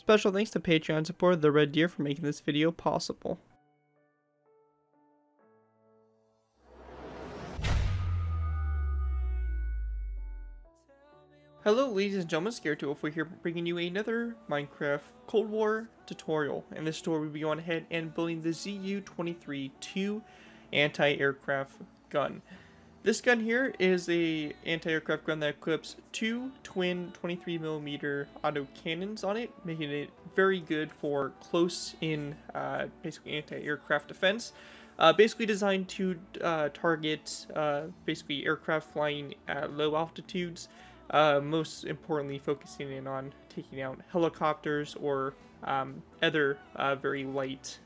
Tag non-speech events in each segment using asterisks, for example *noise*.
Special thanks to Patreon supporter The Red Deer for making this video possible. Hello ladies and gentlemen, GARRETT2BY4 here bringing you another Minecraft Cold War tutorial. In this tutorial we'll be going ahead and building the ZU-23-2 anti-aircraft gun. This gun here is a anti-aircraft gun that equips two twin 23mm auto cannons on it, making it very good for close-in, uh, basically anti-aircraft defense. Uh, basically designed to uh, target uh, basically aircraft flying at low altitudes, uh, most importantly focusing in on taking out helicopters or um, other uh, very light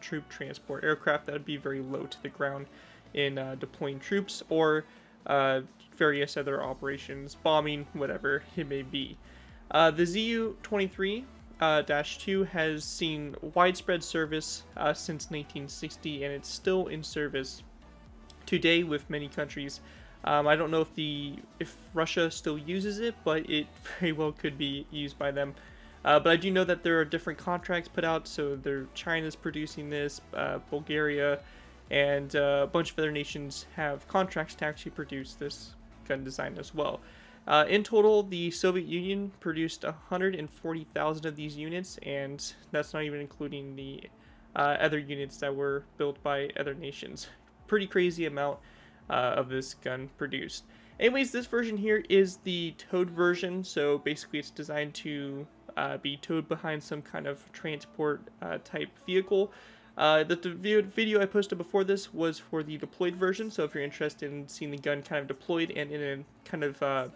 troop transport aircraft that would be very low to the ground in uh, deploying troops or uh, various other operations, bombing, whatever *laughs* it may be. Uh, the ZU-23 uh, 2 has seen widespread service uh, since 1960 and it's still in service today with many countries. Um, I don't know if the if Russia still uses it, but it *laughs* very well could be used by them. Uh, but I do know that there are different contracts put out, so there China's producing this, uh, Bulgaria, and uh, a bunch of other nations have contracts to actually produce this gun design as well. Uh, in total, the Soviet Union produced 140,000 of these units, and that's not even including the uh, other units that were built by other nations. Pretty crazy amount uh, of this gun produced. Anyways, this version here is the towed version, so basically it's designed to uh, be towed behind some kind of transport uh, type vehicle. Uh, the, the, video I posted before this was for the deployed version, so if you're interested in seeing the gun kind of deployed and in a kind of uh,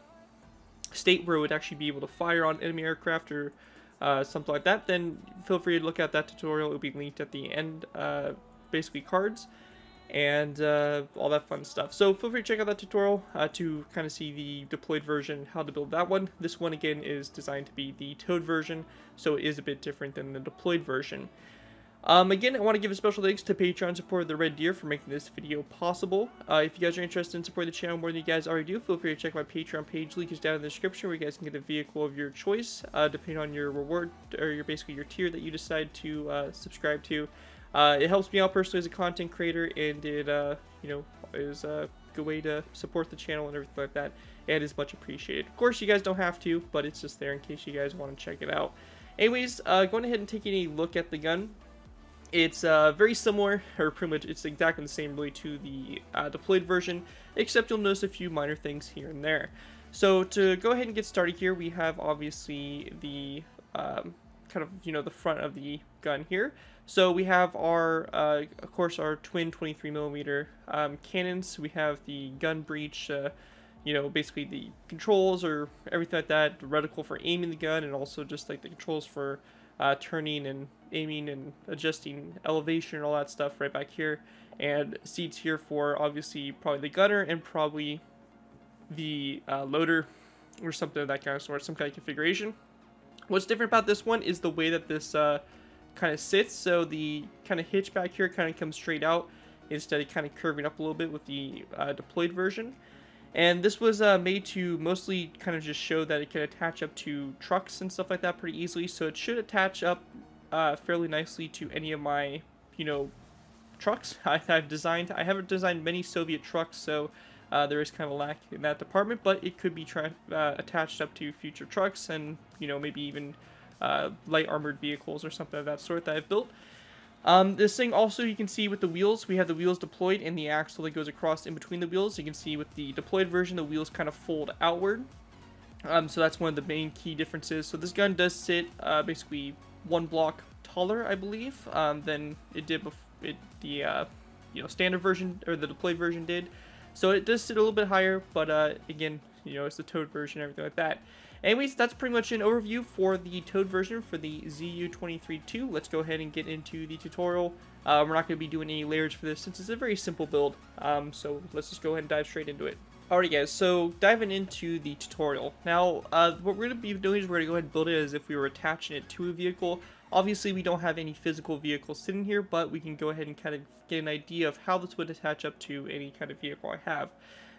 state where it would actually be able to fire on enemy aircraft or uh, something like that, then feel free to look at that tutorial. It will be linked at the end, uh, basically cards and uh, all that fun stuff. So feel free to check out that tutorial uh, to kind of see the deployed version, how to build that one. This one again is designed to be the towed version, so it is a bit different than the deployed version. Um, again, I want to give a special thanks to Patreon supporter The Red Deer for making this video possible. Uh, if you guys are interested in supporting the channel more than you guys already do, feel free to check my Patreon page. Link is down in the description where you guys can get a vehicle of your choice, uh, depending on your reward, or your basically your tier that you decide to uh, subscribe to. Uh, it helps me out personally as a content creator, and it, uh, you know, is a good way to support the channel and everything like that, and is much appreciated. Of course, you guys don't have to, but it's just there in case you guys want to check it out. Anyways, uh, going ahead and taking a look at the gun. It's uh, very similar, or pretty much it's exactly the same really to the uh, deployed version, except you'll notice a few minor things here and there. So to go ahead and get started here, we have obviously the um, kind of, you know, the front of the gun here. So we have our, uh, of course, our twin 23 millimeter um, cannons. We have the gun breech, uh, you know, basically the controls or everything like that, the reticle for aiming the gun, and also just like the controls for uh, turning and aiming and adjusting elevation and all that stuff right back here. And seats here for obviously probably the gunner and probably the uh, loader or something of that kind of sort, some kind of configuration. What's different about this one is the way that this uh, kind of sits. So the kind of hitch back here kind of comes straight out instead of kind of curving up a little bit with the uh, deployed version. And this was uh, made to mostly kind of just show that it can attach up to trucks and stuff like that pretty easily. So it should attach up uh, fairly nicely to any of my, you know, trucks *laughs* I, have designed. I haven't designed many Soviet trucks, so uh, there is kind of a lack in that department, but it could be uh, attached up to future trucks and, you know, maybe even uh, light armored vehicles or something of that sort that I've built. Um, this thing also you can see with the wheels, we have the wheels deployed and the axle that goes across in between the wheels. You can see with the deployed version, the wheels kind of fold outward. Um, so that's one of the main key differences. So this gun does sit uh, basically one block taller, I believe, um, than it did before it, the uh, you know standard version or the deploy version did. So it does sit a little bit higher, but uh, again, you know, it's the towed version, everything like that. Anyways, that's pretty much an overview for the towed version for the ZU-23-2. Let's go ahead and get into the tutorial. Uh, we're not going to be doing any layers for this since it's a very simple build. Um, so let's just go ahead and dive straight into it. Alright guys, so diving into the tutorial. Now, uh, what we're going to be doing is we're going to go ahead and build it as if we were attaching it to a vehicle. Obviously, we don't have any physical vehicles sitting here, but we can go ahead and kind of get an idea of how this would attach up to any kind of vehicle I have.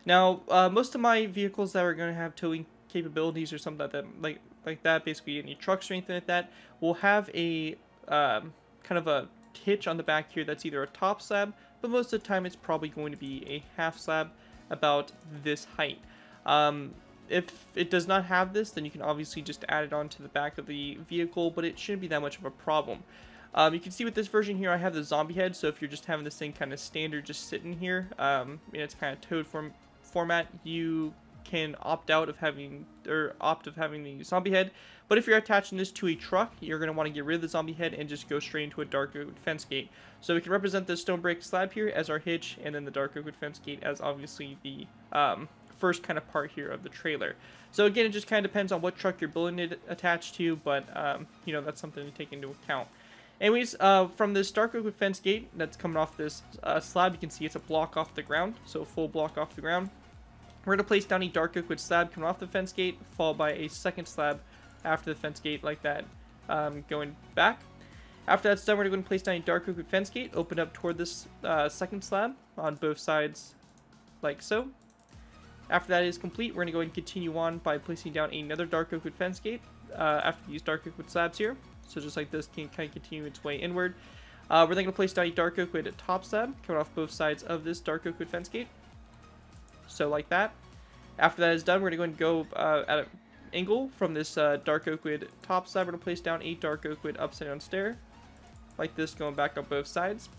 Now, uh, most of my vehicles that are going to have towing capabilities or something like that, like like that, basically any truck strength like that, will have a um, kind of a hitch on the back here that's either a top slab, but most of the time it's probably going to be a half slab about this height. Um, if it does not have this, then you can obviously just add it onto the back of the vehicle, but it shouldn't be that much of a problem. Um, you can see with this version here, I have the zombie head, so if you're just having this thing kind of standard just sitting here, um, its kind of towed form format, you can opt out of having, or opt of having the zombie head, but if you're attaching this to a truck, you're going to want to get rid of the zombie head and just go straight into a dark oak fence gate. So we can represent this stone brick slab here as our hitch, and then the dark oak fence gate as obviously the um, first kind of part here of the trailer. So again, it just kind of depends on what truck you're building it attached to, but um, you know that's something to take into account. Anyways, uh, from this dark oak fence gate that's coming off this uh, slab, you can see it's a block off the ground, so a full block off the ground. We're going to place down a dark oak wood slab coming off the fence gate, followed by a second slab after the fence gate like that, um, going back. After that's done, we're going to place down a dark oak fence gate, open up toward this uh, second slab on both sides, like so. After that is complete, we're going to go and continue on by placing down another dark oak fence gate uh, after these dark oak slabs here. So just like this can kind of continue its way inward. Uh, we're then going to place down a dark oak wood top slab coming off both sides of this dark oak wood fence gate. So like that. After that is done, we're going to go and go uh, at an angle from this uh, dark oak wood top slab. We're going to place down a dark oak wood upside down stair. Like this going back up both sides.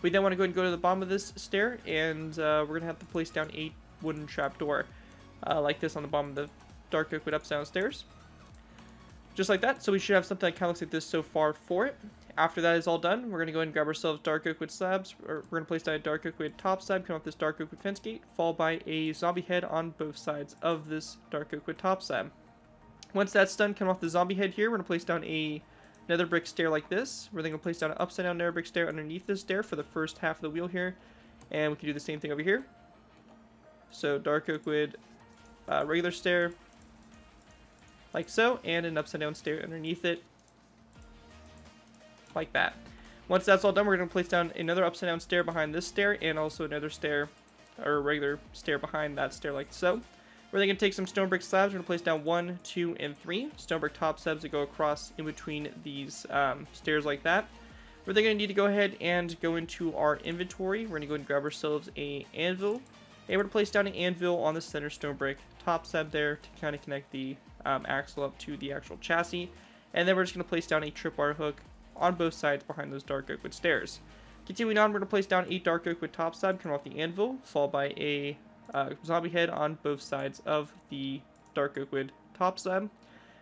We then want to go and go to the bottom of this stair and uh, we're going to have to place down a wooden trapdoor uh, like this on the bottom of the dark oak wood upside down stairs. Just like that, so we should have something that kind of looks like this so far for it. After that is all done, we're going to go ahead and grab ourselves dark oak wood slabs, or we're going to place down a dark oak wood top slab, come off this dark oak wood fence gate, followed by a zombie head on both sides of this dark oak wood top slab. Once that's done, come off the zombie head here, we're going to place down a nether brick stair like this. We're then going to place down an upside down nether brick stair underneath this stair for the first half of the wheel here. And we can do the same thing over here. So dark oak wood, uh, regular stair, like so, and an upside down stair underneath it, like that. Once that's all done, we're going to place down another upside down stair behind this stair, and also another stair, or a regular stair behind that stair like so. We're then going to take some stone brick slabs, we're going to place down one, two, and three stone brick top slabs that go across in between these um, stairs like that. We're then going to need to go ahead and go into our inventory. We're going to go and grab ourselves a anvil, and we're going to place down an anvil on the center stone brick top slab there to kind of connect the um, axle up to the actual chassis. And then we're just going to place down a tripwire hook on both sides behind those dark oak wood stairs. Continuing on, we're going to place down a dark oak wood top slab coming off the anvil, followed by a uh, zombie head on both sides of the dark oak wood top slab.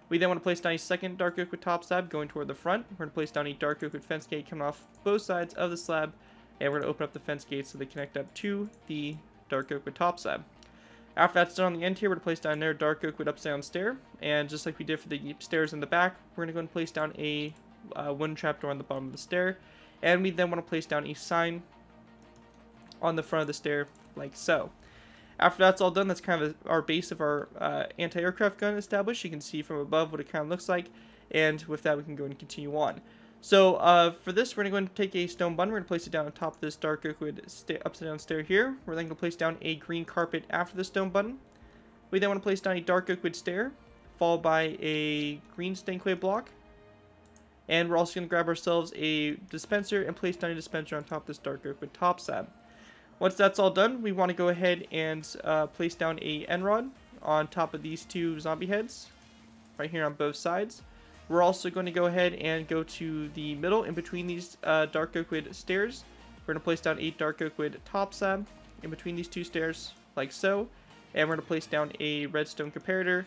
We then want to place down a second dark oak wood top slab going toward the front. We're going to place down a dark oak wood fence gate coming off both sides of the slab, and we're going to open up the fence gates so they connect up to the dark oak wood top slab. After that's done on the end here, we're going to place down there dark oak wood upside down stair. And just like we did for the stairs in the back, we're going to go and place down a uh, wooden trapdoor on the bottom of the stair. And we then want to place down a sign on the front of the stair, like so. After that's all done, that's kind of our base of our uh, anti-aircraft gun established. You can see from above what it kind of looks like. And with that, we can go and continue on. So uh, for this, we're going to take a stone button. We're going to place it down on top of this dark oak wood upside down stair here. We're then going to place down a green carpet after the stone button. We then want to place down a dark oak wood stair, followed by a green stained clay block. And we're also going to grab ourselves a dispenser and place down a dispenser on top of this dark oak wood top slab. Once that's all done, we want to go ahead and uh, place down a end rod on top of these two zombie heads, right here on both sides. We're also going to go ahead and go to the middle in between these uh, dark oak wood stairs. We're going to place down eight dark oak wood top in between these two stairs, like so. And we're going to place down a redstone comparator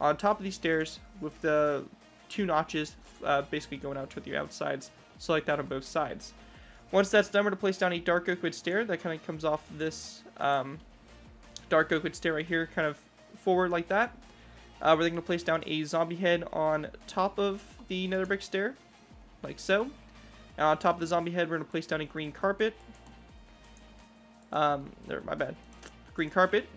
on top of these stairs with the two notches uh, basically going out to the outsides, so like that on both sides. Once that's done, we're going to place down a dark oak wood stair that kind of comes off this um, dark oak wood stair right here, kind of forward like that. Uh, we're going to place down a zombie head on top of the nether brick stair, like so. And on top of the zombie head, we're going to place down a green carpet. Um, there, my bad. Green carpet,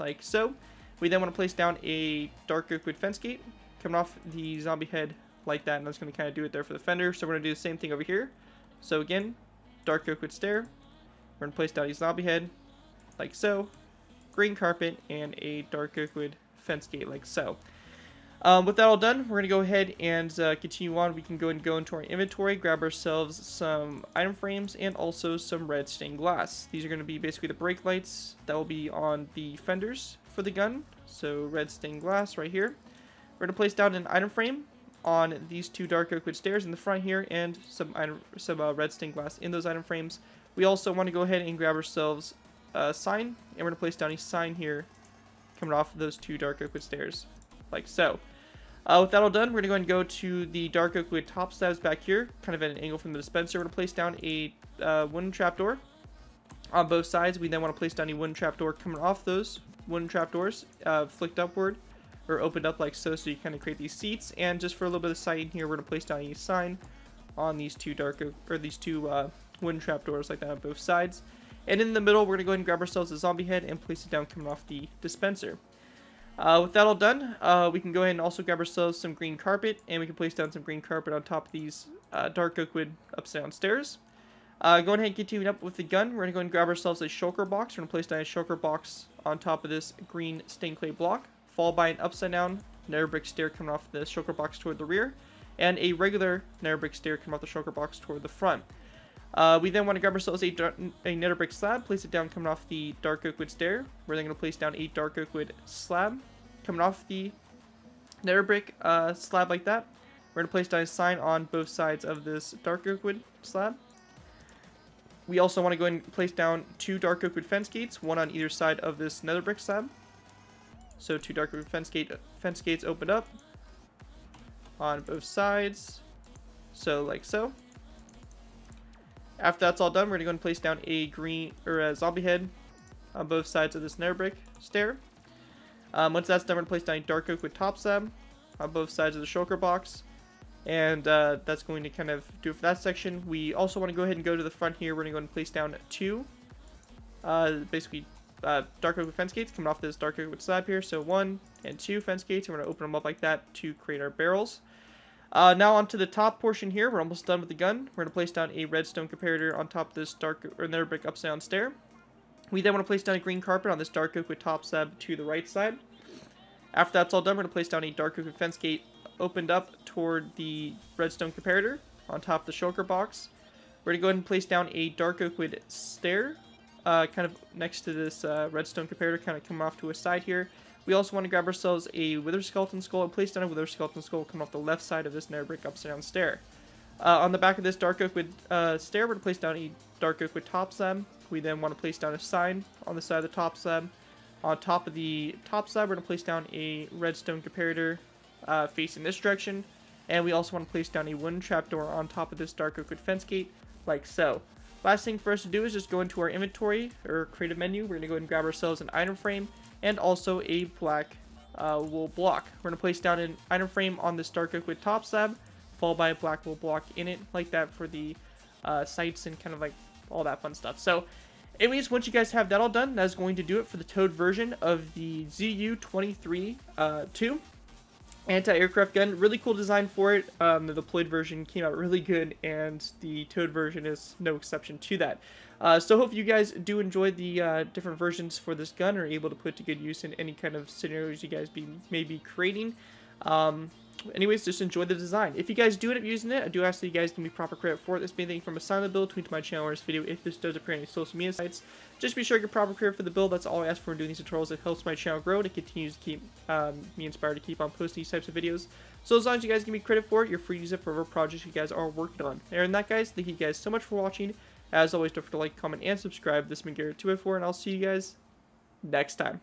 like so. We then want to place down a dark wood fence gate, coming off the zombie head like that, and that's going to kind of do it there for the fender. So we're going to do the same thing over here. So again, dark wood stair. We're going to place down a zombie head, like so. Green carpet, and a dark wood fence gate, like so. Um, with that all done, we're going to go ahead and uh, continue on. We can go and go into our inventory, grab ourselves some item frames, and also some red stained glass. These are going to be basically the brake lights that will be on the fenders for the gun. So red stained glass right here. We're going to place down an item frame on these two dark oak wood stairs in the front here, and some item, some uh, red stained glass in those item frames. We also want to go ahead and grab ourselves a sign, and we're going to place down a sign here coming off of those two dark oak wood stairs, like so. Uh, with that all done, we're going to go and go to the dark oak wood top slabs back here, kind of at an angle from the dispenser. We're going to place down a uh, wooden trapdoor on both sides. We then want to place down a wooden trapdoor coming off those wooden trapdoors, uh, flicked upward, or opened up like so, so you kind of create these seats. And just for a little bit of sight in here, we're going to place down a sign on these two dark oak, or these two uh, wooden trapdoors like that on both sides. And in the middle, we're going to go ahead and grab ourselves a zombie head and place it down coming off the dispenser. Uh, with that all done, uh, we can go ahead and also grab ourselves some green carpet, and we can place down some green carpet on top of these uh, dark oak wood upstairs downstairs. Uh, going ahead and continuing up with the gun, we're going to go and grab ourselves a shulker box. We're going to place down a shulker box on top of this green stained clay block, followed by an upside down nether brick stair coming off the shulker box toward the rear, and a regular nether brick stair coming off the shulker box toward the front. Uh, we then want to grab ourselves a, a nether brick slab, place it down coming off the dark oak wood stair. We're then going to place down a dark oak wood slab coming off the nether brick uh, slab like that. We're going to place down a sign on both sides of this dark oak wood slab. We also want to go and place down two dark oak wood fence gates, one on either side of this nether brick slab. So two dark oak fence, gate, fence gates opened up on both sides. So like so. After that's all done, we're going to go and place down a green or a zombie head on both sides of this nether brick stair. Um, once that's done, we're to place down a dark oak wood top slab on both sides of the shulker box. And uh, that's going to kind of do it for that section. We also want to go ahead and go to the front here. We're going to go and place down two, uh, basically uh, dark oak fence gates coming off this dark oak slab here. So one and two fence gates. We're to open them up like that to create our barrels. Uh, now onto the top portion here. We're almost done with the gun. We're going to place down a redstone comparator on top of this dark or nether brick upside down stair. We then want to place down a green carpet on this dark oak with top slab to the right side. After that's all done, we're going to place down a dark oak fence gate opened up toward the redstone comparator on top of the shulker box. We're going to go ahead and place down a dark oak wood stair uh, kind of next to this uh, redstone comparator, kind of come off to a side here. We also want to grab ourselves a Wither Skeleton Skull and place down a Wither Skeleton Skull coming off the left side of this nether brick upside down stair. Uh, on the back of this Dark Oak wood uh, stair, we're going to place down a Dark Oak wood top slab. We then want to place down a sign on the side of the top slab. On top of the top slab, we're going to place down a redstone comparator uh, facing this direction. And we also want to place down a wooden trapdoor on top of this Dark Oak wood fence gate, like so. Last thing for us to do is just go into our inventory or creative menu. We're going to go and grab ourselves an item frame and also a black uh, wool block. We're going to place down an item frame on this dark wood top slab, followed by a black wool block in it, like that for the uh, sights and kind of like all that fun stuff. So anyways, once you guys have that all done, that's going to do it for the towed version of the ZU-23 uh, 2 anti-aircraft gun. Really cool design for it. Um, the deployed version came out really good, and the towed version is no exception to that. Uh, so hope you guys do enjoy the uh, different versions for this gun, or able to put to good use in any kind of scenarios you guys be may be creating. Um, anyways, just enjoy the design. If you guys do end up using it, I do ask that you guys give me proper credit for it. This being anything from a silent build, tweet to my channel or this video if this does appear on any social media sites. Just be sure to get proper credit for the build. That's all I ask for in doing these tutorials. It helps my channel grow and it continues to keep um, me inspired to keep on posting these types of videos. So as long as you guys give me credit for it, you're free to use it for whatever projects you guys are working on. And that, guys, thank you guys so much for watching. As always, don't forget to like, comment, and subscribe. This has been GARRETT2BY4, and I'll see you guys next time.